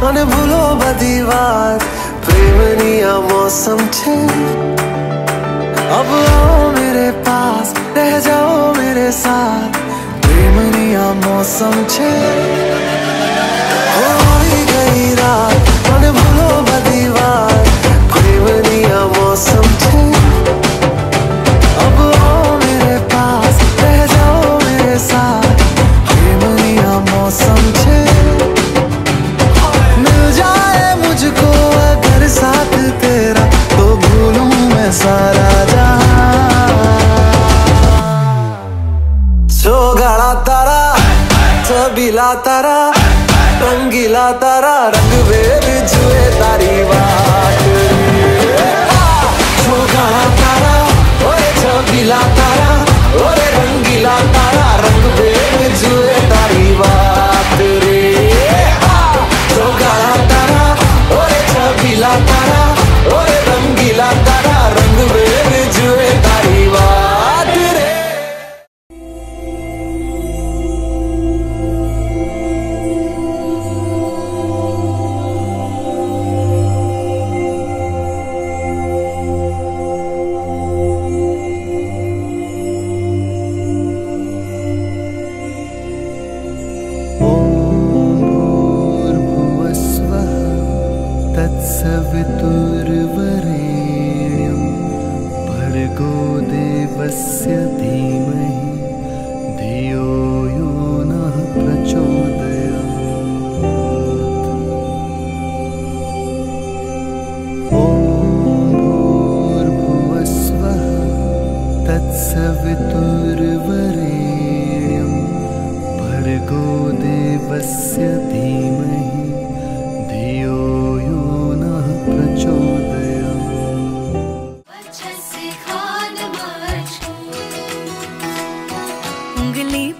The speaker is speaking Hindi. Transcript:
भूलो बदीवार प्रेमनिया मौसम छे। अब आओ मेरे पास, रह जाओ मेरे साथ प्रेमनिया मौसम छे। छबीला तारा रंगीला तारा रंग बेर जुए तारी वाट। तारा ओए तारा ओरे तत्सवितुर्वरेण्यं भर्गो देवस्य धीमहि धियो यो नः प्रचोदयात्। ॐ भूर्भुवस्वः तत्सवितुर्वरेण्यं भर्गो देवस्य धीमहि